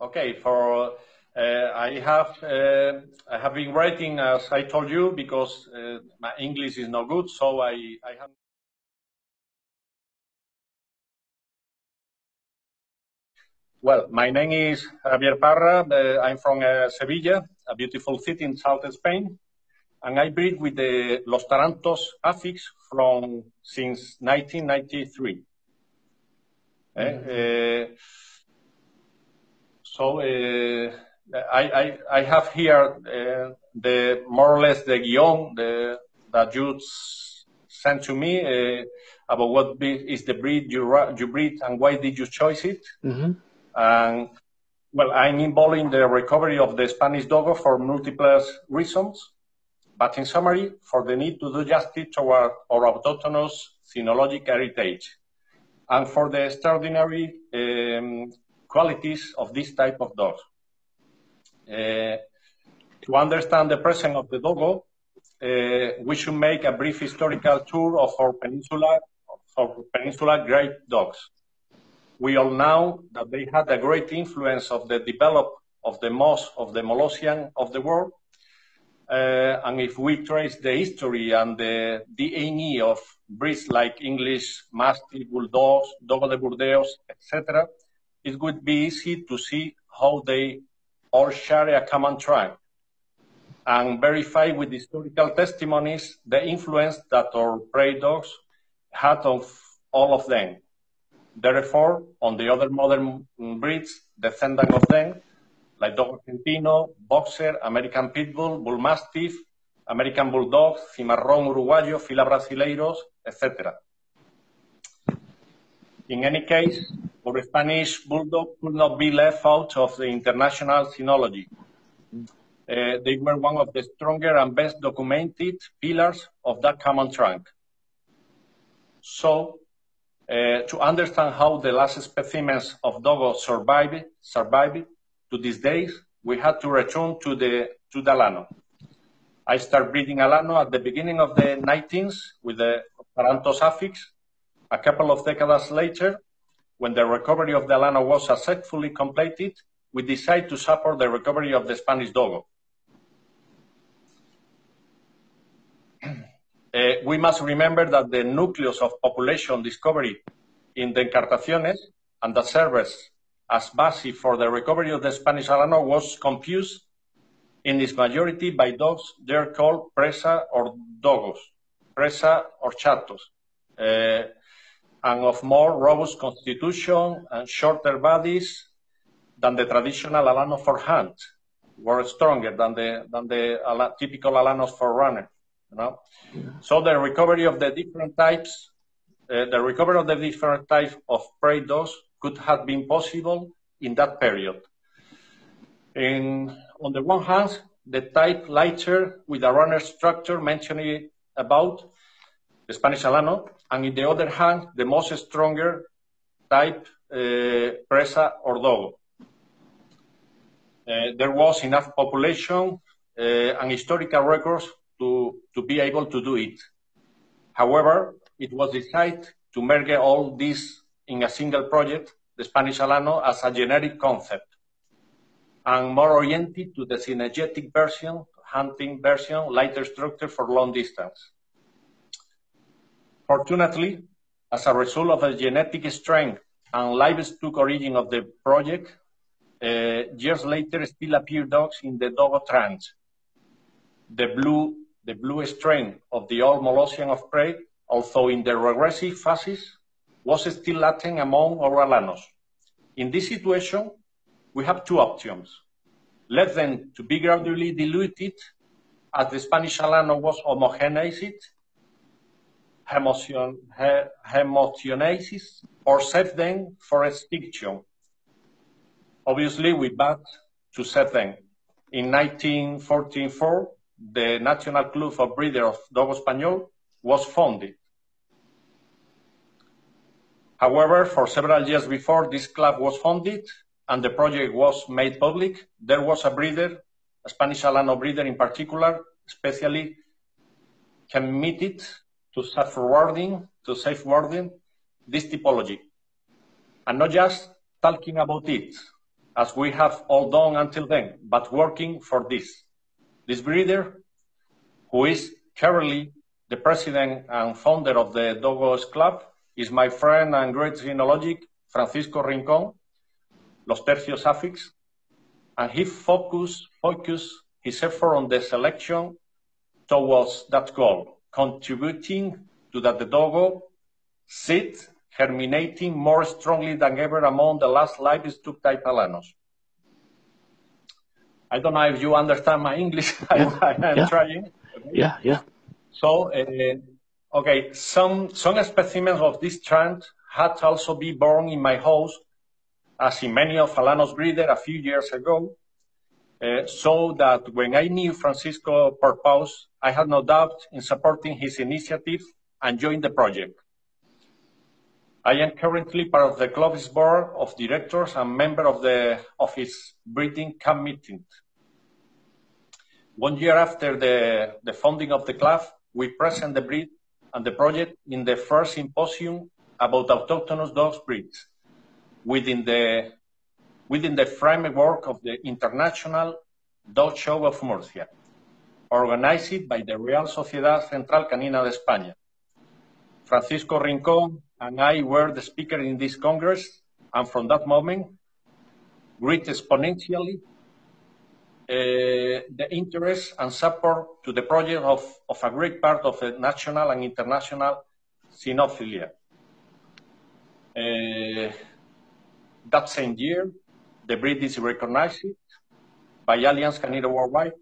Okay, for uh, I have uh, I have been writing as I told you because uh, my English is not good, so I I have. Well, my name is Javier Parra. Uh, I'm from uh, Sevilla, a beautiful city in south Spain, and I breed with the Los Tarantos affix from since 1993. Mm -hmm. So I, I, I have here uh, the more or less the guion the, that you sent to me uh, about what is the breed you, you breed and why did you choose it. Mm-hmm. And well, I'm involved in the recovery of the Spanish Dogo for multiple reasons, but in summary, for the need to do justice to our, our autonomous cynologic heritage and for the extraordinary um, qualities of this type of dogs. Uh, to understand the presence of the dogo, uh, we should make a brief historical tour of our peninsula, of our peninsula great dogs. We all know that they had a great influence of the development of the most of the Molossian of the world. Uh, and if we trace the history and the DNA of breeds like English, Mastiff, Bulldogs, Dogo de Burdeos, etc., it would be easy to see how they all share a common track and verify with historical testimonies the influence that our prey dogs had on all of them. Therefore, on the other modern breeds, descendant of them, like Dog Argentino, Boxer, American Pit Bull, Bull Mastiff, American Bulldog, Cimarrón Uruguayo, Fila Brasileiros, etc. In any case, our Spanish Bulldog could not be left out of the international cynology. Uh, they were one of the stronger and best documented pillars of that common trunk. So, uh, to understand how the last specimens of Dogo survived, survived to these days, we had to return to the to the Alano. I started breeding Alano at the beginning of the 19th with the Tarantos suffix. a couple of decades later, when the recovery of the Alano was successfully completed, we decided to support the recovery of the Spanish Dogo. Uh, we must remember that the nucleus of population discovery in the Encartaciones and the serves as basis for the recovery of the Spanish Alano was confused in its majority by dogs they're called presa or dogos, presa or chatos. And of more robust constitution and shorter bodies than the traditional Alano for hunt, were stronger than the than the typical Alanos for runner. You know? Yeah. So the recovery of the different types, uh, the recovery of the different types of prey dogs could have been possible in that period. In, on the one hand, the type lighter with a runner structure mentioned about the Spanish Alano, and in the other hand, the most stronger type, uh, Presa or Dogo. Uh, there was enough population uh, and historical records to, to be able to do it. However, it was decided to merge all this in a single project, the Spanish Alano, as a generic concept and more oriented to the cynegetic version, hunting version, lighter structure for long distance. Fortunately, as a result of the genetic strength and livestock origin of the project, uh, years later still appear dogs in the Dogo trans. The blue, the blue strain of the old Molossian of prey, although in the regressive phases, was still latent among our alanos. In this situation, we have two options. Let them to be gradually diluted as the Spanish alano was homogeneized hemotion, hemotionasis or save them for extinction. Obviously, we bat to save them. In 1944, the National Club of Breeders of Dogo Español was founded. However, for several years before this club was founded and the project was made public, there was a breeder, a Spanish Alano breeder in particular, especially committed to safeguarding, to safeguarding this typology. And not just talking about it, as we have all done until then, but working for this. This breeder, who is currently the president and founder of the Dogos Club, is my friend and great cynologic, Francisco Rincon, Los Tercios affix, and he focused focus his effort on the selection towards that goal, contributing to that the Dogo seed germinating more strongly than ever among the last livestock type alanos. I don't know if you understand my English. Yeah. I, am yeah. trying. Yeah, yeah. So, uh, okay, some some specimens of this strand had also been born in my house, as in many of Alanos breeder a few years ago. Uh, so that when I knew Francisco purpose, I had no doubt in supporting his initiative and joined the project. I am currently part of the club's board of directors and member of the of its breeding committee. One year after the, the founding of the club, we present the breed and the project in the first symposium about autochthonous dogs breeds within the within the framework of the International Dog Show of Murcia, organized by the Real Sociedad Central Canina de España. Francisco Rincón and I were the speaker in this Congress, and from that moment, grew exponentially uh, the interest and support to the project of, of a great part of the national and international cynophilia. Uh, that same year, the breed is recognized by Alianz Canine Worldwide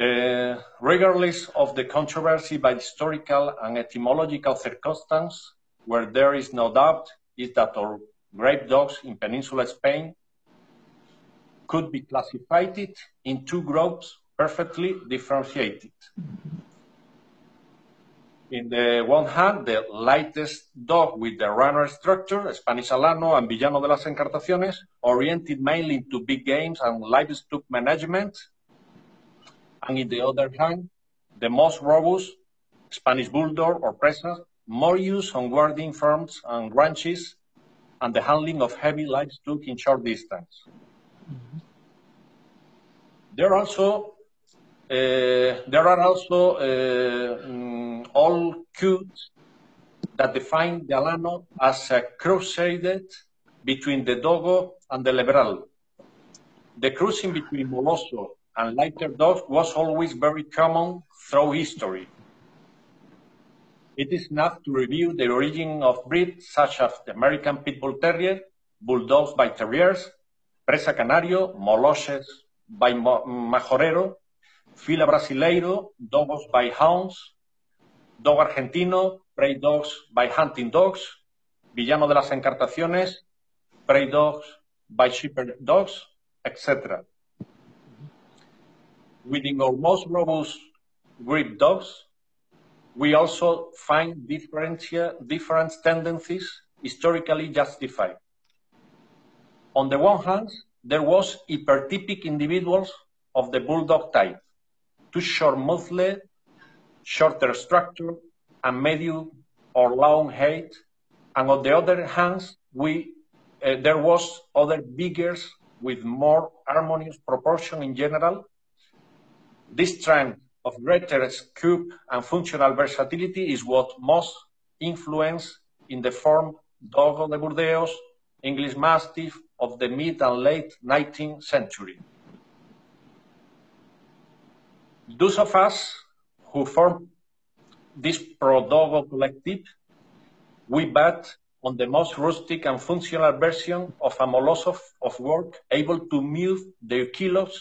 uh, regardless of the controversy by historical and etymological circumstance, where there is no doubt is that our grape dogs in Peninsular Spain could be classified in two groups perfectly differentiated. In the one hand, the lightest dog with the runner structure, Spanish Alano and Villano de las Encartaciones, oriented mainly into big games and livestock management, and in the other hand, the most robust Spanish Bulldog or Presa, more used on guarding farms and ranches and the handling of heavy livestock in short distance. Mm-hmm. There are also uh, there are also uh, um, all codes that define the Alano as a crusade between the Dogo and the Lebrel. The cruising between Moloso and lighter dogs was always very common through history. It is enough to review the origin of breeds such as the American Pit Bull Terrier, Bulldogs by Terriers, Presa Canario, Molosses by Majorero, Fila Brasileiro, Dogos by Hounds, Dog Argentino, Prey Dogs by Hunting Dogs, Villano de las Encartaciones, Prey Dogs by Shepherd Dogs, etc. Within our most robust grip dogs, we also find different tendencies historically justified. On the one hand, there was hypertypic individuals of the bulldog type, too short muzzle, shorter structure, and medium or long height. And on the other hand, we, uh, there was other biggers with more harmonious proportion in general, this trend of greater scope and functional versatility is what most influence in the form Dogo de Burdeos, English Mastiff of the mid and late 19th century. Those of us who form this pro-Dogo collective, we bet on the most rustic and functional version of a molosse of work able to move their kilos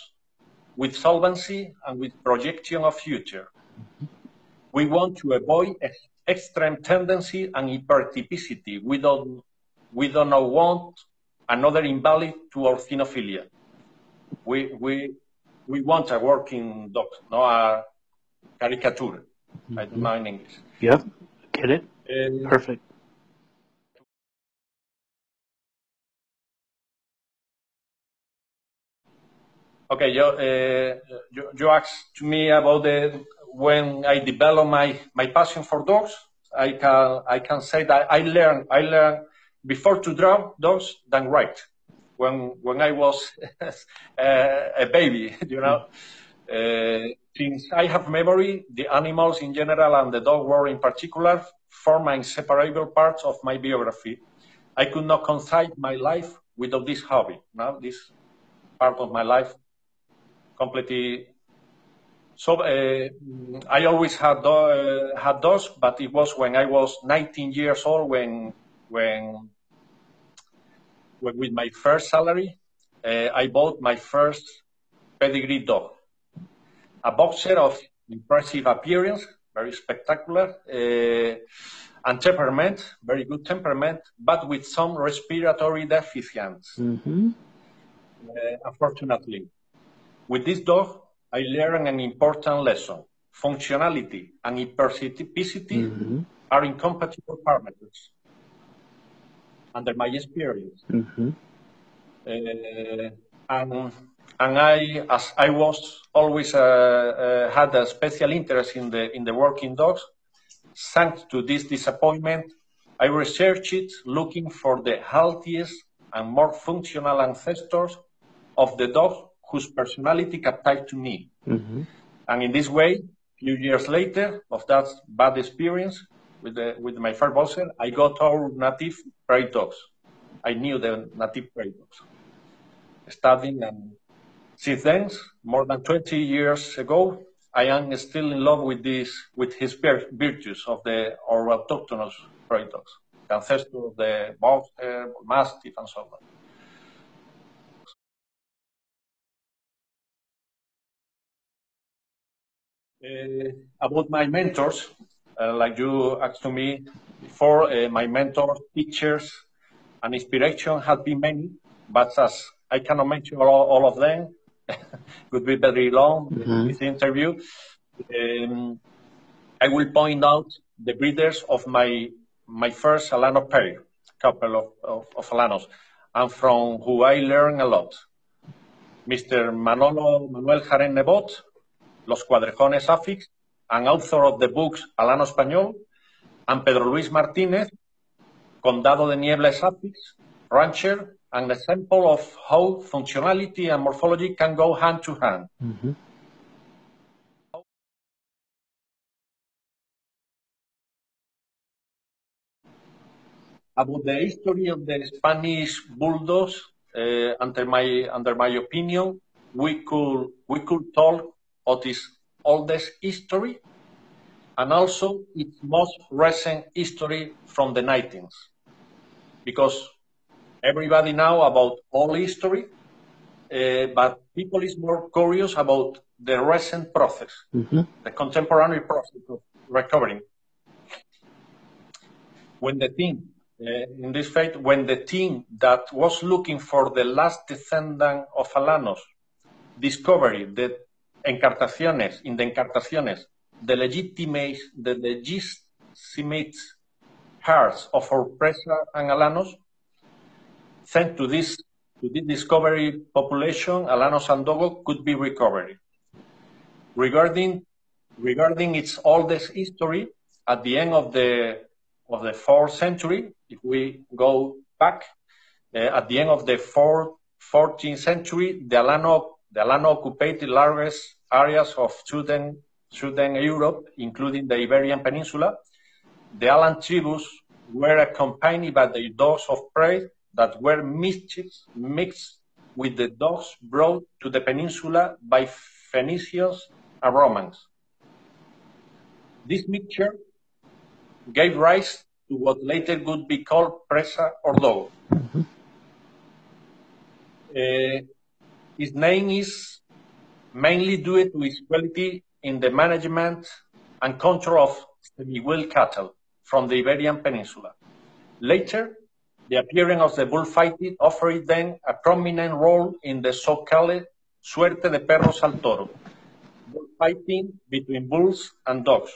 with solvency and with projection of future. We want to avoid extreme tendency and hypertypicity. We don't, we don't want another invalid to our cynophilia. We, we, we want a working dog, not a caricature. Mm-hmm. I don't in English. Yep, get it. Um, Perfect. Okay, you, uh, you, you asked to me about the when I developed my, my passion for dogs. I can I can say that I learned I learned before to draw dogs than write. when when I was uh, a baby, you know. Uh, since I have memory, the animals in general and the dog world in particular form inseparable parts of my biography. I could not conceive my life without this hobby. Now, this part of my life completely. So uh, I always had uh, had dogs, but it was when I was 19 years old when when, when with my first salary uh, I bought my first pedigree dog, a boxer of impressive appearance, very spectacular, uh, and temperament, very good temperament, but with some respiratory deficiencies. Mm-hmm. Uh, unfortunately, with this dog, I learned an important lesson. Functionality and hyperspecifity mm-hmm. are incompatible parameters. Under my experience, mm-hmm. uh, and and I, as I was always uh, uh, had a special interest in the in the working dogs, thanks to this disappointment, I researched it looking for the healthiest and more functional ancestors of the dog whose personality captured to me. Mm-hmm. And in this way, a few years later of that bad experience with, the, with my first boxer, I got our native prairie dogs. I knew the native prairie dogs. Studying and since then, more than 20 years ago, I am still in love with this, with his virtues of the or autochthonous dogs, the ancestor of the boxer, mastiff, and so on. Uh, about my mentors, uh, like you asked to me before, uh, my mentors, teachers, and inspiration have been many, but as I cannot mention all, all of them, could be very long mm-hmm. this interview. Um, I will point out the breeders of my my first Alano pair, couple of, of, of Alanos, and from who I learned a lot. Mr. Manolo Manuel Jaren Nebot, Los Cuadrejones Affix, an author of the books Alano Español, and Pedro Luis Martínez, Condado de Nieblas Affix, Rancher, an example of how functionality and morphology can go hand to hand. Mm-hmm. About the history of the Spanish bulldogs, uh, under my under my opinion, we could we could talk of its oldest history and also its most recent history from the 19th. Because everybody now about all history, uh, but people is more curious about the recent process, mm-hmm. the contemporary process of recovering. When the team, uh, in this fact, when the team that was looking for the last descendant of Alanos discovered the encartaciones, in the encartaciones, the legitimate, the legitimate hearts of our Presa and Alanos, thanks to this, to this discovery population, Alanos and Dogo could be recovered. Regarding, regarding its oldest history, at the end of the, of the fourth century, if we go back, uh, at the end of the fourth, 14th century, the Alano the Alano occupied the largest areas of southern, southern Europe, including the Iberian Peninsula. The Alan tribus were accompanied by the dogs of prey that were mixed, mixed with the dogs brought to the peninsula by Phoenicians and Romans. This mixture gave rise to what later would be called presa or dog. Mm-hmm. Uh, his name is mainly due to his quality in the management and control of semi-wild cattle from the Iberian Peninsula. Later, the appearance of the bullfighting offered them a prominent role in the so-called suerte de perros al toro, bullfighting between bulls and dogs,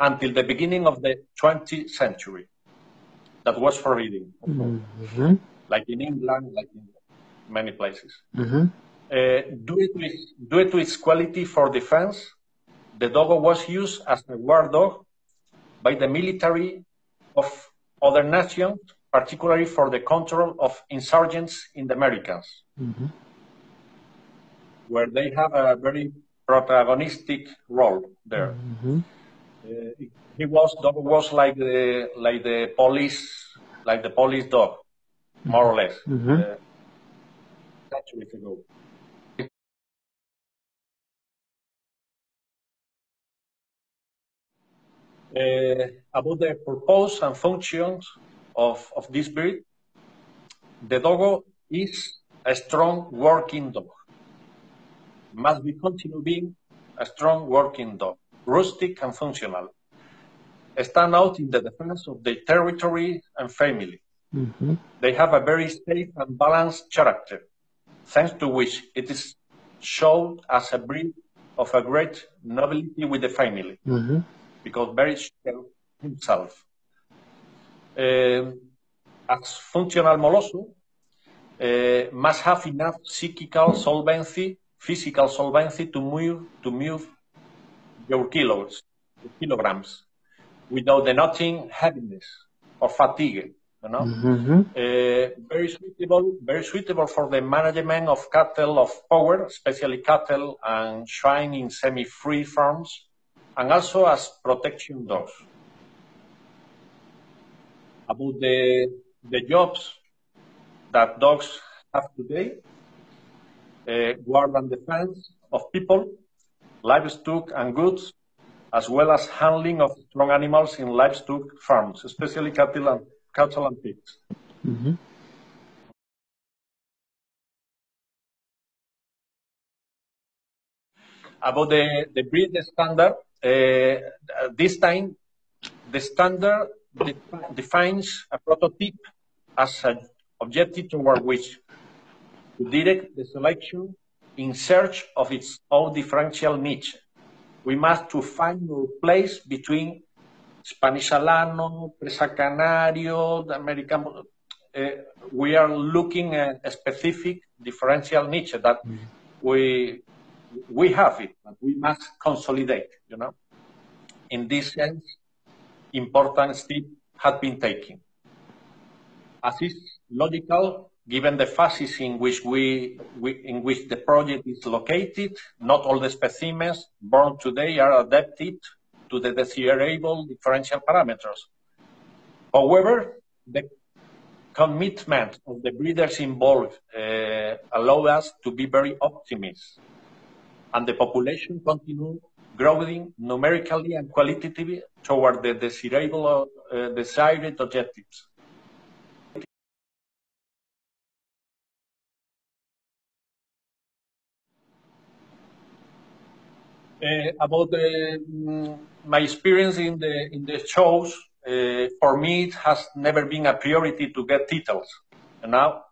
until the beginning of the 20th century. That was forbidden, mm-hmm. like in England, like in many places. Mm-hmm. Uh, due, to its, due to its quality for defense, the dog was used as a war dog by the military of other nations particularly for the control of insurgents in the Americas, mm-hmm. where they have a very protagonistic role there. Mm-hmm. Uh, he was dog was like the like the police like the police dog, more or less, mm-hmm. uh, centuries ago. Uh, about the purpose and functions of, of this breed, the Dogo is a strong working dog. Must be continue being a strong working dog, rustic and functional. Stand out in the defense of their territory and family. Mm-hmm. They have a very safe and balanced character, thanks to which it is shown as a breed of a great nobility with the family. Mm-hmm because very himself. Uh, as functional Molosso, uh, must have enough psychical solvency, physical solvency to move to move your kilos, kilograms, without denoting heaviness or fatigue. You know, mm-hmm. uh, very suitable, very suitable for the management of cattle of power, especially cattle and swine in semi-free farms and also as protection dogs. About the, the jobs that dogs have today, uh, guard and defense of people, livestock and goods, as well as handling of strong animals in livestock farms, especially cattle and, cattle and pigs. Mm-hmm. About the, the breed standard, uh, this time, the standard defines a prototype as an objective toward which to direct the selection in search of its own differential niche. We must to find a place between Spanish Alano, Presa Canario, the American. Uh, we are looking at a specific differential niche that mm. we we have it, but we must consolidate, you know. In this sense, important steps have been taken. As is logical, given the phases in which we, we, in which the project is located, not all the specimens born today are adapted to the desirable differential parameters. However, the commitment of the breeders involved uh, allow us to be very optimistic and the population continue growing numerically and qualitatively toward the desirable, uh, desired objectives. Uh, about um, my experience in the in the shows, uh, for me it has never been a priority to get titles. Now,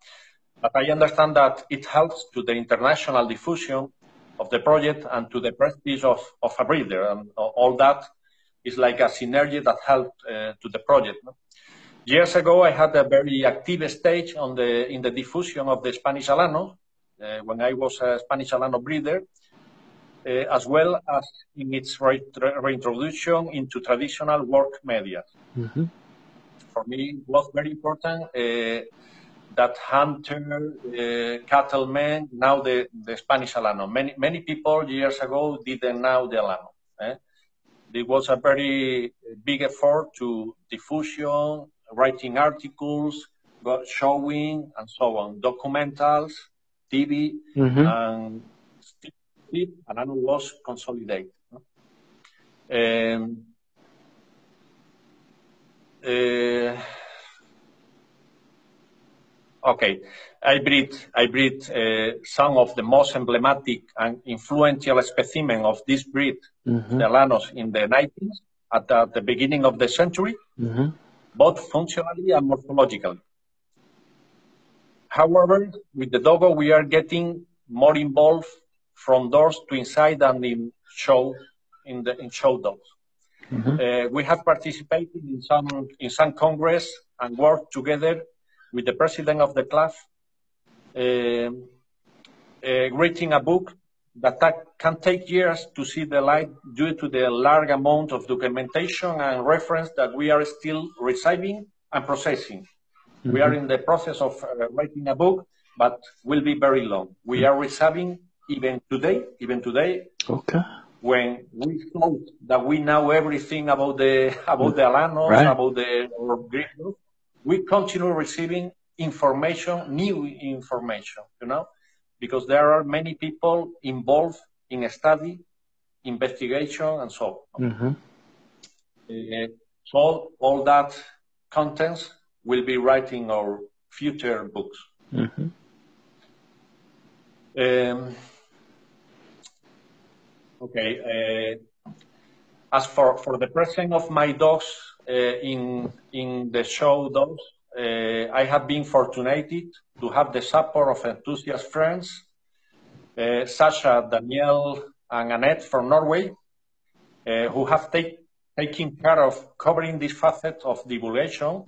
but I understand that it helps to the international diffusion of the project and to the prestige of, of a breeder. And all that is like a synergy that helped uh, to the project. Years ago, I had a very active stage on the, in the diffusion of the Spanish Alano uh, when I was a Spanish Alano breeder, uh, as well as in its re reintroduction into traditional work media. Mm -hmm. For me, it was very important uh, that hunter, uh, cattlemen, now the, the Spanish Alano. Many, many people years ago didn't know the Alano. Eh? It was a very big effort to diffusion, writing articles, showing, and so on, documentals, TV, mm-hmm. and still Alano was consolidated. Um, uh, Okay, I breed, I breed uh, some of the most emblematic and influential specimen of this breed, mm-hmm. the Alanos, in the 90s, at the, the beginning of the century, mm-hmm. both functionally and morphologically. However, with the Dogo, we are getting more involved from doors to inside and in show in the in show dogs. Mm-hmm. Uh, we have participated in some in some congress and worked together with the president of the class, uh, uh, writing a book that can take years to see the light due to the large amount of documentation and reference that we are still receiving and processing. Mm-hmm. We are in the process of uh, writing a book, but will be very long. We are receiving even today, even today. Okay. When we thought that we know everything about the about the Alanos, Right. about the group, we continue receiving information, new information, you know, because there are many people involved in a study, investigation, and so on. Mm-hmm. Uh, so all that contents will be writing our future books. Mm-hmm. Um, okay. Uh, as for, for the presence of my dogs uh, in in the show dogs, uh, I have been fortunate to have the support of enthusiast friends, uh, such as Danielle and Annette from Norway, uh, who have take, taken care of covering this facet of divulgation,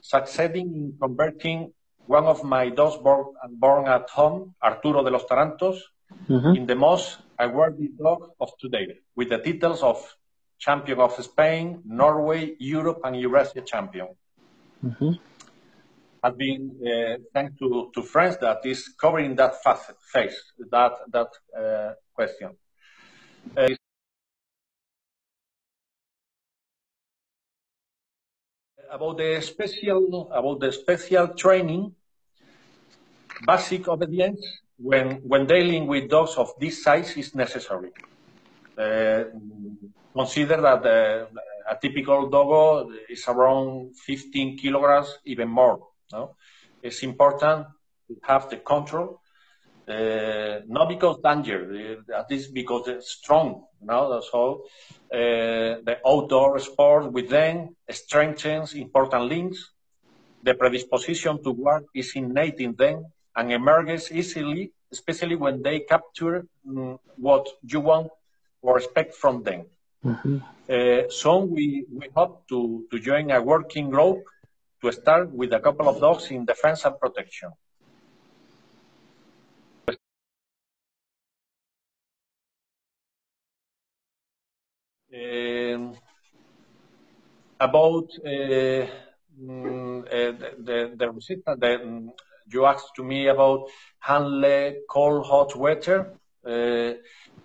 succeeding in converting one of my dogs born, born at home, Arturo de los Tarantos, Mm-hmm. in the most awarded dog of today, with the titles of Champion of Spain, Norway, Europe, and Eurasia Champion. Mm-hmm. I've been uh, thanks to, to friends that is covering that facet, face, that that uh, question. Uh, about the special about the special training, basic obedience when when dealing with dogs of this size is necessary. Uh, consider that uh, a typical Dogo is around 15 kilograms, even more. No? It's important to have the control, uh, not because danger, uh, at least because it's strong. No? So uh, the outdoor sport with them strengthens important links. The predisposition to work is innate in them and emerges easily, especially when they capture mm, what you want or expect from them. Mm-hmm. Uh, so we, we hope to, to join a working group to start with a couple of dogs in defense and protection. Um, about uh, mm, uh, the, the, the the, you asked to me about handle cold, hot weather, uh,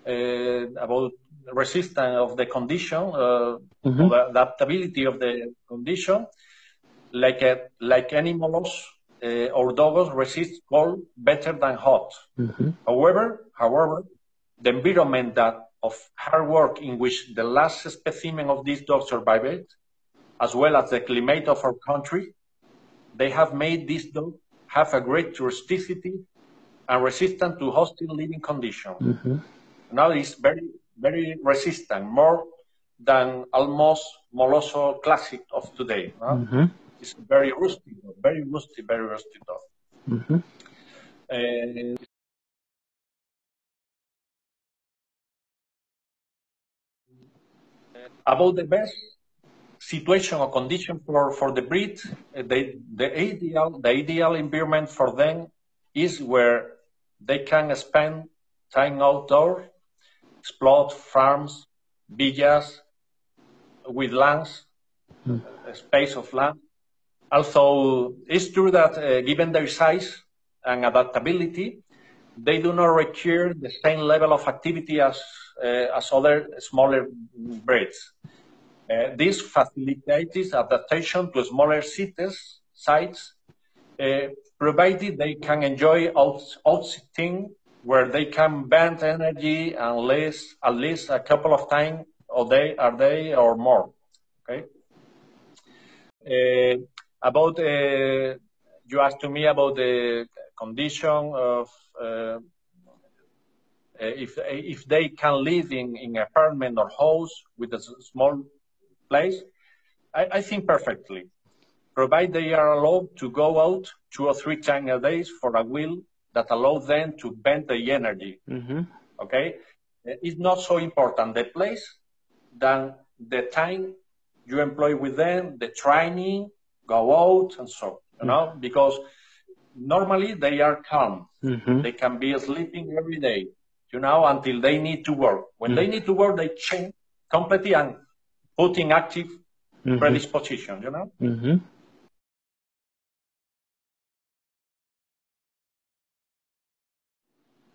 uh, about resistance of the condition, uh, Mhm. the adaptability of the condition. Like a, like animals uh, or dogs resist cold better than hot. Mm-hmm. However, however, the environment that of hard work in which the last specimen of these dogs survived, as well as the climate of our country, they have made these dogs have a great rusticity and resistant to hostile living conditions. Mm-hmm. Now it's very, very resistant, more than almost Moloso classic of today. no? Mm-hmm. It's very rusty, very rusty, very rusty dog. Mm-hmm. Uh, about the best situation or condition for, for the breed, uh, the, the ideal the ideal environment for them is where they can spend time outdoors, explore farms, villas, with lands, a space of land. Also, it's true that uh, given their size and adaptability, they do not require the same level of activity as, uh, as other smaller breeds. Uh, this facilitates adaptation to smaller cities, sites, uh, provided they can enjoy out, outsitting where they can bend energy and least, at least a couple of times a day, a day or more. Okay. Uh, about uh, you asked to me about the condition of uh, if if they can live in in apartment or house with a small place. I, I think perfectly, provide they are allowed to go out two or three times a day for a wheel that allows them to bend the energy. Mm-hmm. Okay, it's not so important the place than the time you employ with them, the training, go out and so you know because normally they are calm. Mm-hmm. They can be sleeping every day, you know, until they need to work. When they need to work, they change completely and putting active mm-hmm. position, you know? Mm-hmm.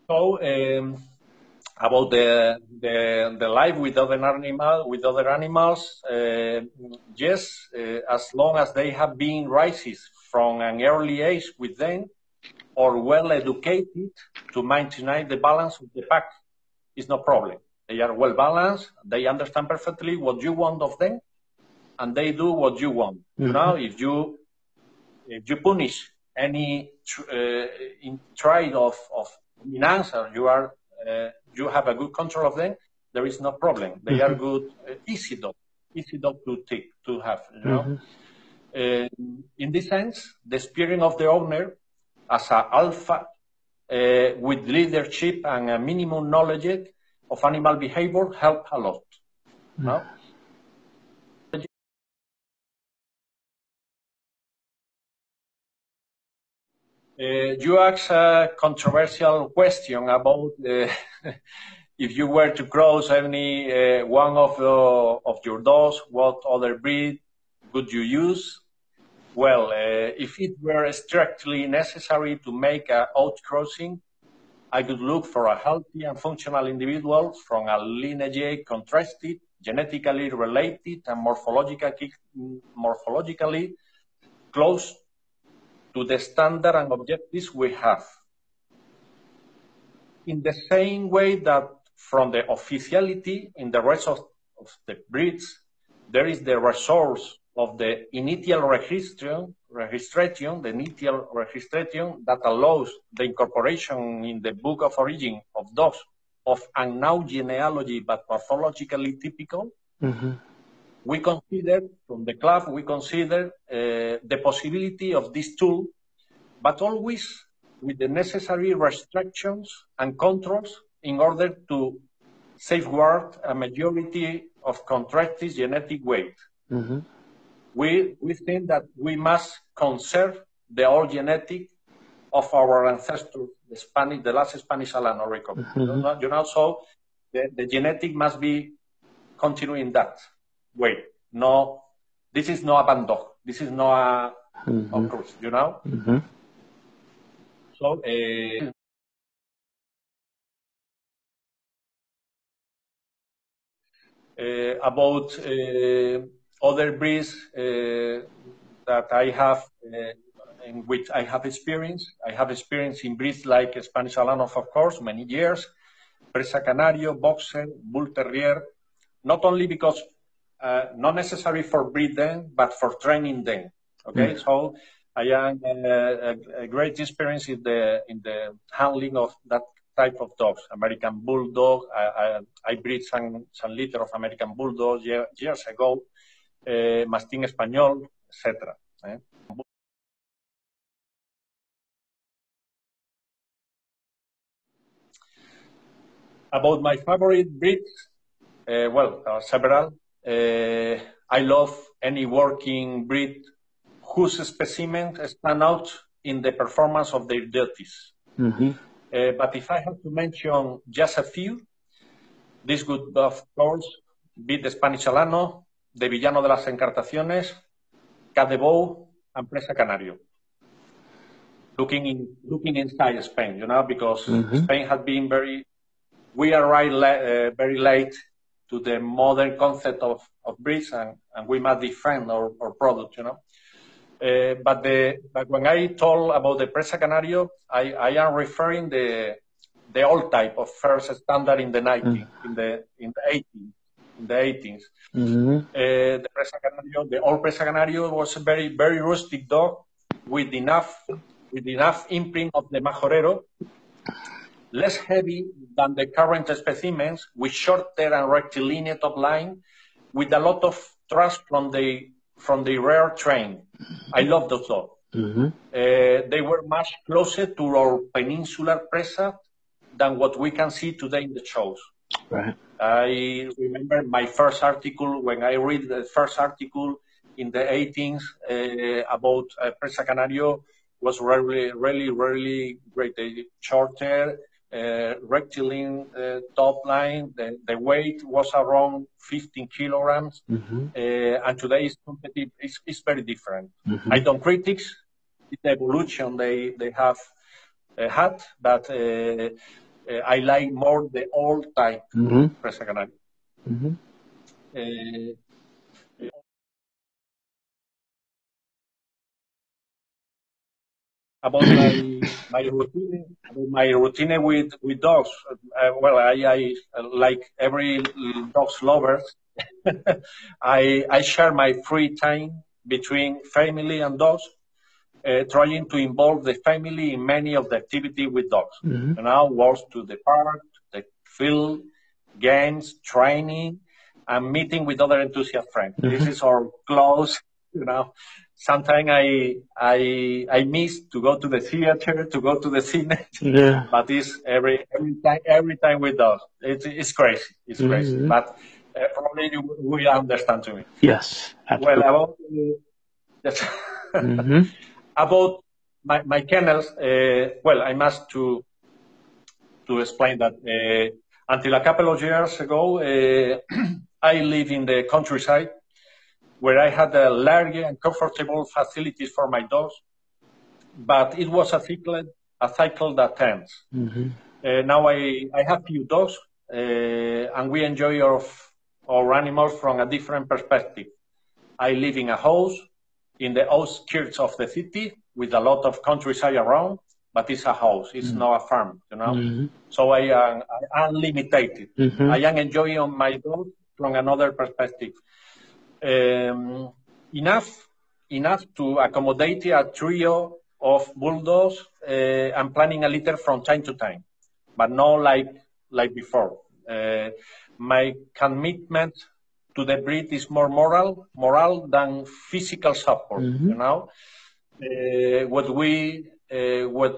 So um, about the, the, the life with other animal with other animals, uh, yes, uh, as long as they have been raised from an early age with them, or well educated to maintain the balance of the pack, is no problem. They are well balanced. They understand perfectly what you want of them, and they do what you want. Mm-hmm. You know, if you if you punish any uh, in trade of of in answer, you are uh, you have a good control of them, there is no problem. They mm-hmm. are good, uh, easy dog, easy dog to take, to have. You know, mm-hmm. uh, in this sense, the spirit of the owner as an alpha uh, with leadership and a minimum knowledge of animal behavior help a lot. Mm-hmm. No? Uh, you asked a controversial question about uh, if you were to cross any uh, one of, of your dogs, what other breed would you use? Well, uh, if it were strictly necessary to make an outcrossing, I could look for a healthy and functional individual from a lineage contrasted, genetically related, and morphologically, morphologically close to the standard and objectives we have. In the same way that from the officiality in the rest of, of the breeds, there is the resource of the initial registration, registration, the initial registration that allows the incorporation in the book of origin of dogs of unknown genealogy but pathologically typical. Mm-hmm we consider, from the club, we consider uh, the possibility of this tool, but always with the necessary restrictions and controls in order to safeguard a majority of contracted genetic weight. Mm-hmm. We, we think that we must conserve the old genetic of our ancestors, the Spanish, the last Spanish Alano record. Mm-hmm. You know, so the, the genetic must be continuing that way. no, this is no abandon. This is no a, mm-hmm. a cruise, you know? Mm-hmm. So, uh, uh, about uh, other breeds uh, that I have, uh, in which I have experience. I have experience in breeds like Spanish Alano, of course, many years, Presa Canario, Boxer, Bull Terrier, not only because uh, not necessary for breeding, but for training them. Okay, mm. so I am uh, a, a, great experience in the in the handling of that type of dogs. American Bulldog. I, I, I breed some some litter of American Bulldog year, years ago. Uh, Mastín Español, etc. Eh? About my favorite breed, uh, well, several. Uh, I love any working breed whose specimen stand out in the performance of their duties. Mm-hmm. Uh, but if I have to mention just a few, this would, of course, be the Spanish Alano, the Villano de las Encartaciones, Ca de Bou, and Presa Canario. Looking in, looking inside Spain, you know, because mm-hmm. Spain has been very, we arrived le- uh, very late to the modern concept of, of breeds and, and we must defend our, our product, you know. Uh, but the but when I told about the Presa Canario, I, I am referring the the old type of first standard in the 19, mm. in the in the 18th, in the 18th. Mm-hmm. Uh, the Presa Canario, the old Presa Canario was a very very rustic dog with enough with enough imprint of the Majorero less heavy than the current specimens, with shorter and rectilinear top line, with a lot of thrust from the from the rear train. I love those dogs. Mm-hmm. Uh, they were much closer to our peninsular presa than what we can see today in the shows. Right. I remember my first article when I read the first article in the 18th uh, about uh, Presa Canario was really, really, really great. The shorter, uh, rectilinear uh, top line. The, the, weight was around 15 kilograms, mm-hmm. uh, and today it's, it's, it's very different. Mm-hmm. I don't criticize the evolution they they have uh, had, but uh, uh, I like more the old type Mm-hmm. Presa Canaria. Mm-hmm. Uh, about my my routine about my routine with with dogs. Uh, well, I, I like every dog's lovers. I I share my free time between family and dogs, uh, trying to involve the family in many of the activity with dogs. Mm-hmm. You know, walks to the park, the field, games, training, and meeting with other enthusiast friends. This is our close, you know. Sometimes I I I miss to go to the theater, to go to the cinema, Yeah. but it's every every time every time with dogs. It's it's crazy. It's crazy. Mhm. But uh, probably you will understand to me. Yes. Well, Absolutely. about uh, yes. Mm-hmm. About my, my kennels, uh, well, I must to to explain that uh, until a couple of years ago, uh, I live in the countryside where I had a large and comfortable facilities for my dogs, but it was a cycle, a cycle that ends. Mm-hmm. Uh, now I, I have few dogs, uh, and we enjoy our, our animals from a different perspective. I live in a house in the outskirts of the city with a lot of countryside around, but it's a house. It's not a farm, you know. Mm-hmm. So I am I am limited. Mm-hmm. I am enjoying my dog from another perspective. Um, enough, enough to accommodate a trio of bulldogs uh, and planning a litter from time to time, but not like like before. Uh, my commitment to the breed is more moral, moral than physical support. Mhm. You know, uh, what we uh, what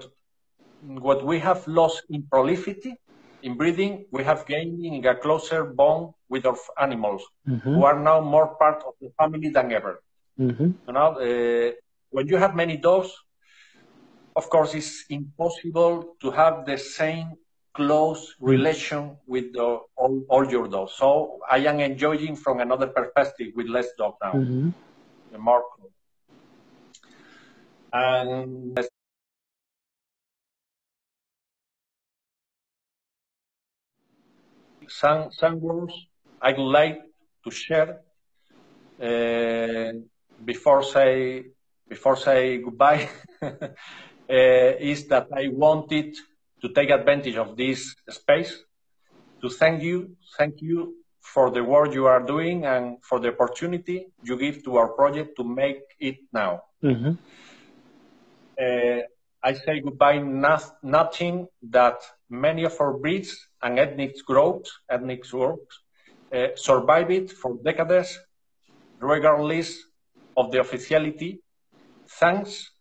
what we have lost in prolificity in breeding, we have gained in a closer bond with our animals, Mm-hmm. who are now more part of the family than ever. Mm-hmm. You know, uh, when you have many dogs, of course, it's impossible to have the same close relation with the, all, all your dogs. So I am enjoying from another perspective with less dog now, Mm-hmm. the more. And some some words I would like to share uh, before say before say goodbye uh, is that I wanted to take advantage of this space to thank you, thank you for the work you are doing and for the opportunity you give to our project to make it now. Mm-hmm. Uh, I say goodbye not, nothing that many of our breeds and ethnic groups, ethnic groups, uh, survived for decades, regardless of the officiality, thanks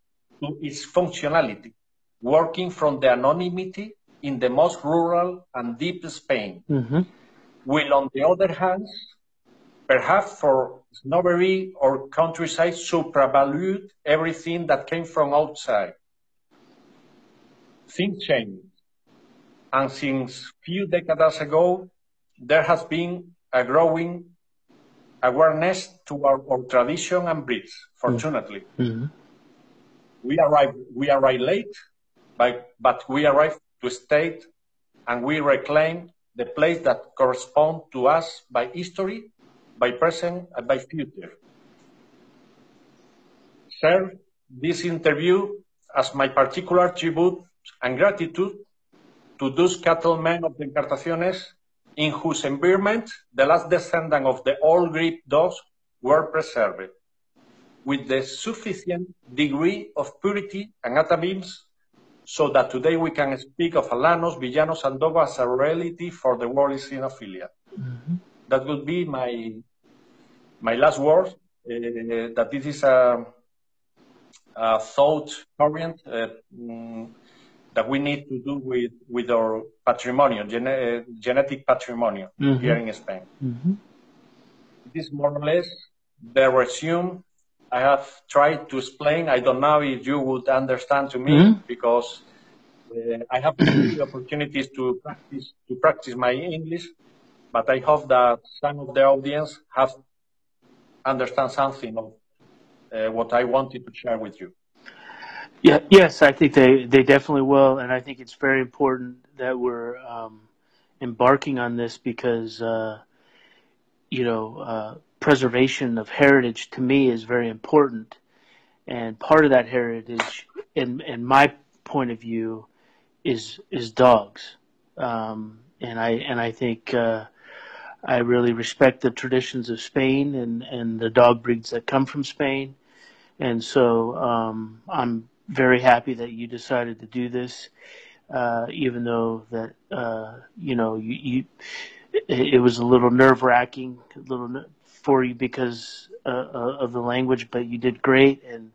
to its functionality, working from the anonymity in the most rural and deep Spain. Mm-hmm. While on the other hand, perhaps for snobbery or countryside supravalue everything that came from outside. Things changed. And since few decades ago, there has been a growing awareness to our, our tradition and breeds, fortunately. Mm-hmm. We arrived, we arrived late, but, but we arrive to state and we reclaim the place that correspond to us by history, by present, and by future. Share this interview as my particular tribute and gratitude to those cattlemen of the Encartaciones in whose environment the last descendant of the old Greek dogs were preserved, with the sufficient degree of purity and atavism so that today we can speak of Alanos, Villanos, and Dogo as a reality for the world is in cynophilia. Mm-hmm. That would be my my last word. Uh, that this is a, a thought current uh, mm, that we need to do with with our patrimonium, gene- uh, genetic patrimonium Mhm. here in Spain. Mm-hmm. This more or less the resume I have tried to explain. I don't know if you would understand to me Mhm. because uh, I have the opportunities to practice to practice my English, but I hope that some of the audience have understand something of uh, what I wanted to share with you. Yeah, yes, I think they, they definitely will, and I think it's very important that we're um, embarking on this because uh, you know uh, preservation of heritage to me is very important, and part of that heritage, in in my point of view, is is dogs, um, and I and I think uh, I really respect the traditions of Spain and and the dog breeds that come from Spain, and so um, I'm very happy that you decided to do this, uh, even though that uh, you know you, you it, it was a little nerve wracking, a little for you because uh, uh, of the language, but you did great, and